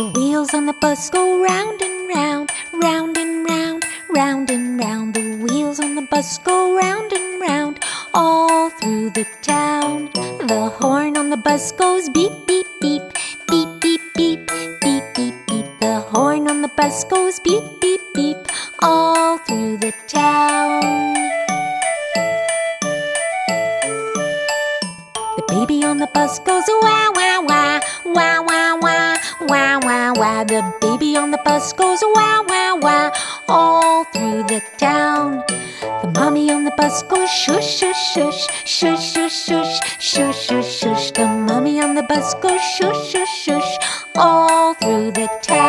The wheels on the bus go round and round, round and round, round and round. The wheels on the bus go round and round, all through the town. The horn on the bus goes beep, beep, beep, beep, beep, beep, beep, beep, beep. The horn on the bus goes beep, beep, beep, all through the town. The baby on the bus goes wah wah wah wah wah wah wah. The baby on the bus goes wah wah wah all through the town. The mommy on the bus goes shush shush shush shush shush shush shush shush shush. The mommy on the bus goes shush shush shush all through the town.